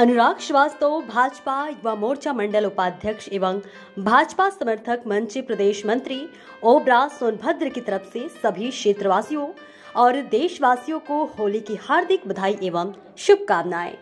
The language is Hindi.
अनुराग श्रीवास्तव, भाजपा युवा मोर्चा मंडल उपाध्यक्ष एवं भाजपा समर्थक मंच प्रदेश मंत्री ओबरा सोनभद्र की तरफ़ से सभी क्षेत्रवासियों और देशवासियों को होली की हार्दिक बधाई एवं शुभकामनाएँ।